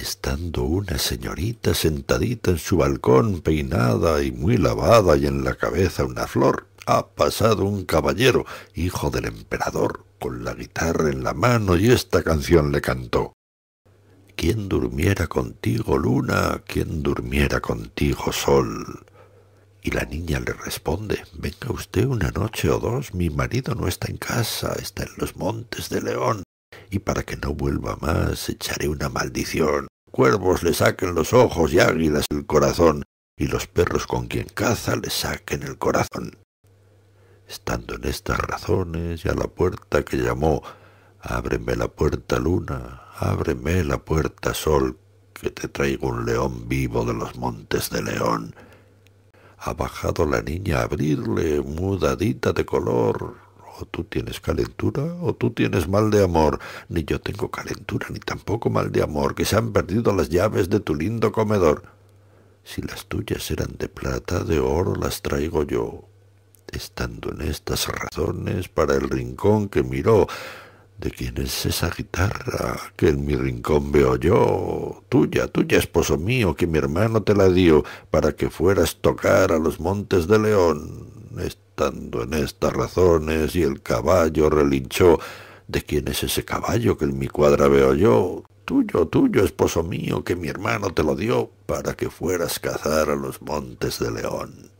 estando una señorita sentadita en su balcón, peinada y muy lavada y en la cabeza una flor, ha pasado un caballero, hijo del emperador, con la guitarra en la mano y esta canción le cantó. ¿Quién durmiera contigo, luna? ¿Quién durmiera contigo, sol? Y la niña le responde, venga usted una noche o dos, mi marido no está en casa, está en los montes de León y para que no vuelva más echaré una maldición. Cuervos le saquen los ojos y águilas el corazón, y los perros con quien caza le saquen el corazón. Estando en estas razones y a la puerta que llamó, ábreme la puerta luna, ábreme la puerta sol, que te traigo un león vivo de los montes de León. Ha bajado la niña a abrirle, mudadita de color, o tú tienes calentura o tú tienes mal de amor. Ni yo tengo calentura ni tampoco mal de amor, que se han perdido las llaves de tu lindo comedor. Si las tuyas eran de plata, de oro las traigo yo, estando en estas razones para el rincón que miró. ¿De quién es esa guitarra que en mi rincón veo yo? Tuya, tuya, esposo mío, que mi hermano te la dio para que fueras tocar a los montes de León estando en estas razones, y el caballo relinchó. ¿De quién es ese caballo que en mi cuadra veo yo? Tuyo, tuyo, esposo mío, que mi hermano te lo dio para que fueras cazar a los montes de León.